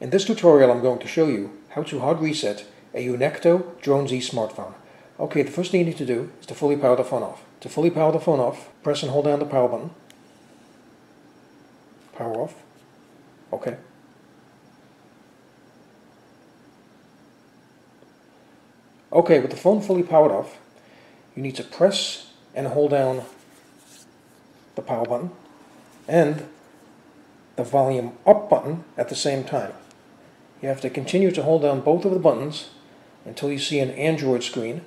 In this tutorial I'm going to show you how to hard reset a Unnecto Drone Z smartphone. Okay, the first thing you need to do is to fully power the phone off. To fully power the phone off, press and hold down the power button. Power off. Okay. Okay, with the phone fully powered off, you need to press and hold down the power button and the volume up button at the same time. You have to continue to hold down both of the buttons until you see an Android screen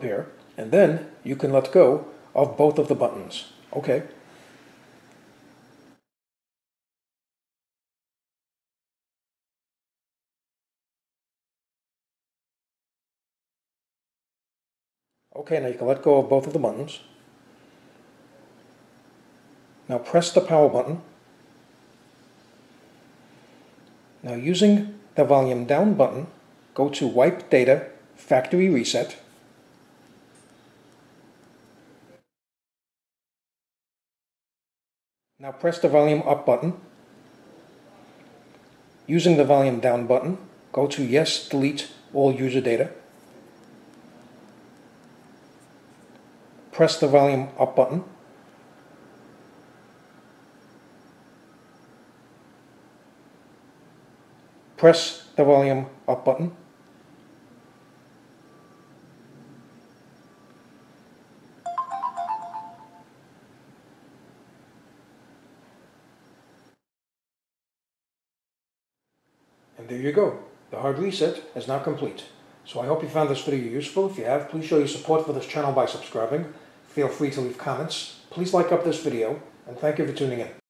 here, and then you can let go of both of the buttons. Okay. Okay, now you can let go of both of the buttons. Now press the power button. Now using the volume down button, go to Wipe Data Factory Reset. Now press the volume up button. Using the volume down button, go to Yes, Delete All User Data. Press the volume up button. Press the volume up button. And there you go. The hard reset is now complete. So I hope you found this video useful. If you have, please show your support for this channel by subscribing. Feel free to leave comments. Please like up this video, and thank you for tuning in.